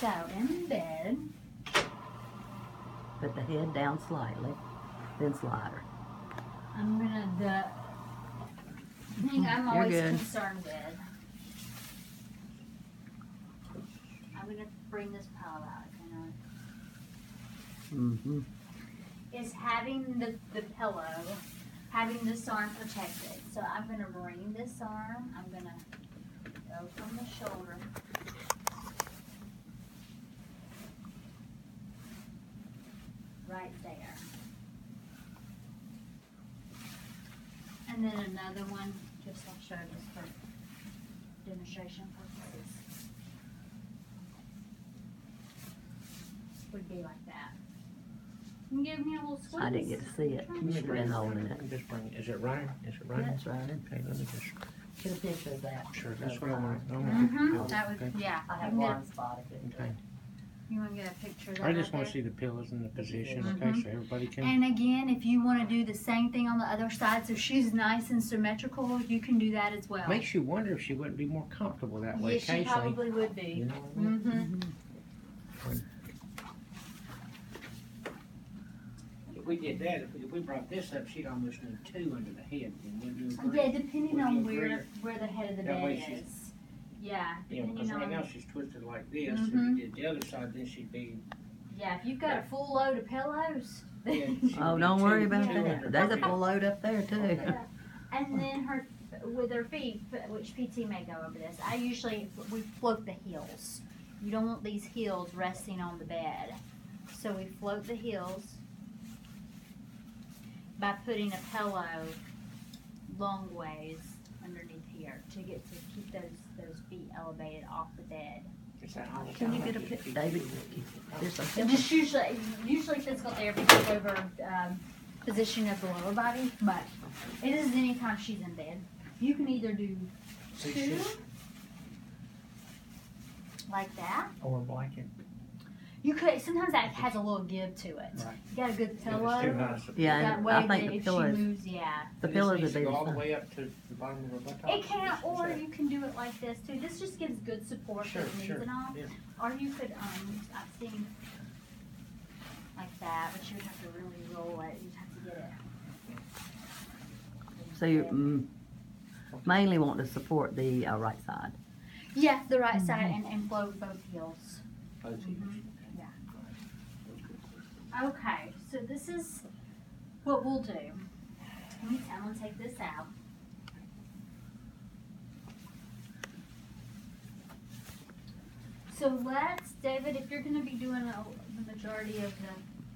So in bed, Put the head down slightly, then slide her. I'm gonna the thing I'm You're always good. concerned with. I'm gonna bring this pillow out, can Mm-hmm. Is having the, the pillow, having this arm protected. So I'm gonna bring this arm, I'm gonna go from the shoulder. Right there. And then another one, just I'll show this for demonstration purposes. Would be like that. And give me a little squeeze. I didn't get to see it. You should have been holding it. Let me Just bring, it. is it right? Is it right? That's right. Okay, let me just, Get a picture of that. sure, that's what I want. I want Mm-hmm, to that okay. yeah. I have can get- spot if it. Okay. You wanna get a picture of that I just wanna see the pillows in the position, okay, so everybody can, And again, if you wanna do the same thing on the other side, so she's nice and symmetrical, you can do that as well. makes you wonder if she wouldn't be more comfortable that way Yes, she occasionally. probably would be. You know what I mean? Mm-hmm. If we did that, if we, if we brought this up, she'd almost need two under the head, then wouldn't you agree? Yeah, depending Would on you where, agree? where the head of the That way bed she's- is. Yeah, Yeah, because depending right now she's twisted like this, if Mhm. you did the other side, then she'd be. yeah, if you've got a full load of pillows, yeah, then. she'd Oh, be don't two- worry about two under that. There's a her full load up there too. Okay. And then her, with her feet, which PT may go over this, I usually, we float the heels. You don't want these heels resting on the bed. So we float the heels by putting a pillow long ways underneath here to get to keep those, those feet elevated off the bed. Is that all? Can you get a pic, David? There's some And just usually, usually physical therapy goes over, um, position of the lower body, but it is anytime she's in bed. You can either do See, two, she's- like that. Or a blanket. You could, sometimes that has a little give to it. Right. You got a good If it's too pillow. Yeah, That way I that think the if she pillows, moves, yeah. the pillows needs would be the all the way up to the bottom of her buttocks. It can, Is or that- you can do it like this too. This just gives good support for Sure, the knees sure, and all. yeah. Or you could, um, I've seen like that, but you would have to really roll it. You'd have to get it. So you mm, mainly want to support the uh, right side. Yeah, the right side and, and float both heels. Both heels. Mhm. Okay, so this is what we'll do. Let me, take this out. So let's, David, if you're gonna be doing a, the majority of the